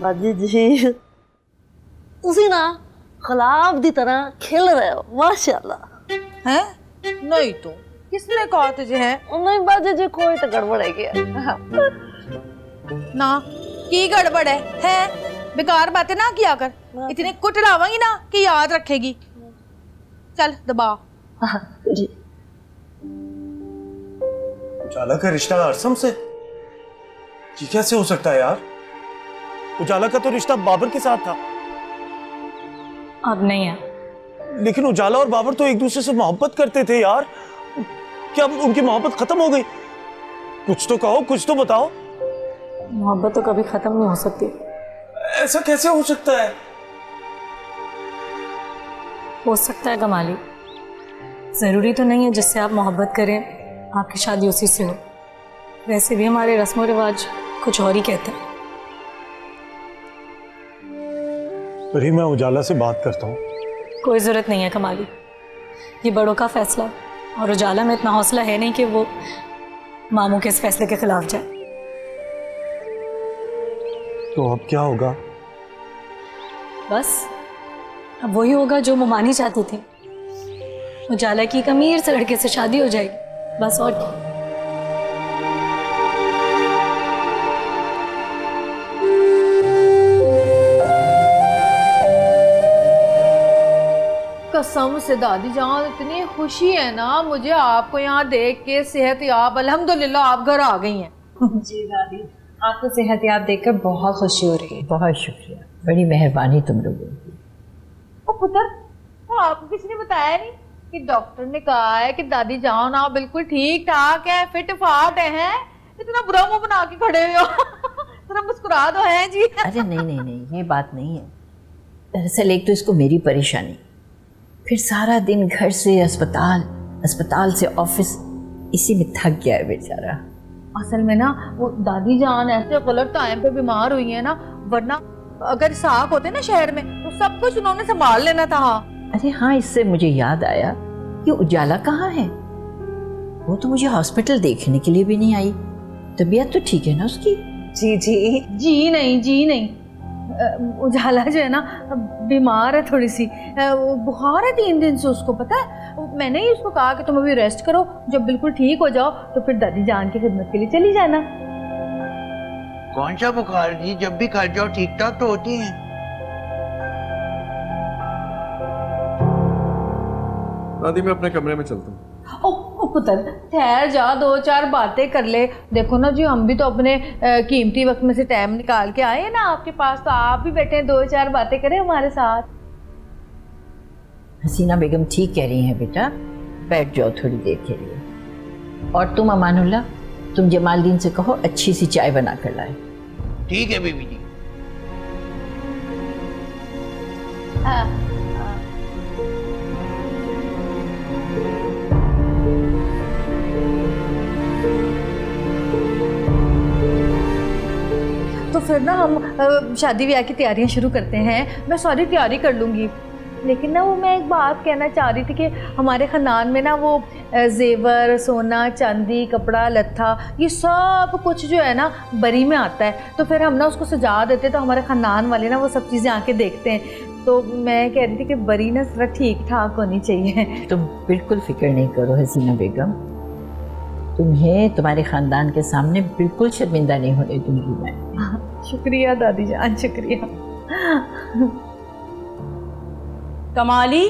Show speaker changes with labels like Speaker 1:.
Speaker 1: ਦਾਦੀ ਜੀ ਤੁਸੀਂ ਨਾ ਖਲਾਬ ਦੀ ਤਰ੍ਹਾਂ ਖੇਲ ਰਹੇ ਹੋ ਮਾਸ਼ਾਅੱਲਾ
Speaker 2: हैं नहीं तो किसने कहा तुझे है
Speaker 1: नहीं बाजी जी कोई तो गड़बड़ है क्या
Speaker 2: ना की गड़बड़ है है बेकार बातें ना किया कर इतने कुट लावांगी ना कि याद रखेगी चल दबा
Speaker 1: जी
Speaker 3: उजाला का रिश्ता अरसम से ये कैसे हो सकता है यार उजाला का तो रिश्ता बाबर के साथ था।
Speaker 4: अब नहीं है।
Speaker 3: लेकिन उजाला और बाबर तो एक दूसरे से मोहब्बत करते थे यार। क्या उनकी मोहब्बत खत्म हो गई? कुछ तो कहो कुछ तो बताओ।
Speaker 4: मोहब्बत तो कभी ख़त्म नहीं हो सकती।
Speaker 3: ऐसा कैसे हो सकता है?
Speaker 4: हो सकता है कमाली। ज़रूरी तो नहीं है जिससे आप मोहब्बत करें आपकी शादी उसी से हो। वैसे भी हमारे रस्म व रिवाज कुछ और ही कहते हैं।
Speaker 3: अरे मैं उजाला से बात करता हूँ।
Speaker 4: कोई ज़रूरत नहीं है कमाली। ये बड़ों का फैसला और उजाला में इतना हौसला है नहीं कि वो मामू के इस फैसले के खिलाफ जाए।
Speaker 3: तो अब क्या होगा?
Speaker 4: बस अब वही होगा जो मुमानी चाहती थी। उजाला की एक अमीर से लड़के से शादी हो जाएगी। बस और क्या।
Speaker 2: कसम से दादी जान इतनी खुशी है ना मुझे आपको यहाँ देख के सेहत याब अल्हम्दुलिल्लाह आप घर आ गई हैं।
Speaker 5: जी दादी आपको सेहत याब देखकर बहुत खुशी हो रही है।
Speaker 6: बहुत शुक्रिया। बड़ी मेहरबानी तुम लोगों की।
Speaker 2: ओ पुत्र तो आपको किसी ने बताया नहीं कि डॉक्टर ने कहा है कि दादी जाओ ना बिल्कुल ठीक ठाक है फिट फाट है? इतना बुरा मुँह बना के खड़े हुए हो। थोड़ा मुस्कुरा दो है जी।
Speaker 6: अरे नहीं नहीं नहीं ये बात नहीं है। दरअसल एक तो इसको मेरी परेशानी फिर सारा दिन घर से अस्पताल अस्पताल से ऑफ़िस इसी में थक गया है बेचारा।
Speaker 2: असल में ना वो दादी जान ऐसे गलत टाइम पे बीमार हुई है ना वरना अगर साख होते ना शहर में तो सब कुछ उन्होंने संभाल लेना था।
Speaker 6: अरे हाँ इससे मुझे याद आया कि उजाला कहाँ है? वो तो मुझे हॉस्पिटल देखने के लिए भी नहीं आई। तबीयत तो ठीक है ना उसकी?
Speaker 5: जी जी।
Speaker 2: जी नहीं जी नहीं। उजाला जो है ना बीमार है थोड़ी सी बुखार है तीन दिन से उसको पता है? मैंने ही उसको कहा कि तुम अभी रेस्ट करो जब बिल्कुल ठीक हो जाओ तो फिर दादी जान की खिदमत के लिए चली जाना।
Speaker 7: कौन सा बुखार? जी जब भी खा जाओ ठीक ठाक तो होती है।
Speaker 8: दादी मैं अपने कमरे में चलता हूँ।
Speaker 2: पुत्र ठहर जा दो चार बातें कर ले। देखो ना जी हम भी तो अपने कीमती वक्त में से टाइम निकाल के आए ना आपके पास तो आप भी बैठे दो चार बातें करें हमारे साथ।
Speaker 6: हसीना बेगम ठीक कह रही हैं बेटा बैठ जाओ थोड़ी देर के लिए। और तुम अमानुल्ला तुम जमालदीन से कहो अच्छी सी चाय बना कर लाए।
Speaker 7: ठीक है बीबी जी।
Speaker 2: तो फिर ना हम शादी ब्याह की तैयारियाँ शुरू करते हैं। मैं सारी तैयारी कर लूँगी। लेकिन ना वो मैं एक बात कहना चाह रही थी कि हमारे ख़ानदान में ना वो जेवर सोना चांदी कपड़ा लत्था ये सब कुछ जो है ना बरी में आता है। तो फिर हम ना उसको सजा देते तो हमारे ख़ानदान वाले ना वो सब चीज़ें आके देखते हैं। तो मैं कह रही थी कि बरी ना थोड़ा ठीक ठाक होनी चाहिए।
Speaker 6: तुम बिल्कुल फ़िक्र नहीं करो हसीना बेगम। तुम्हें तुम्हारे खानदान के सामने बिल्कुल शर्मिंदा नहीं होने दूँगी मैं।
Speaker 2: शुक्रिया दादी जान शुक्रिया।
Speaker 5: कमाली।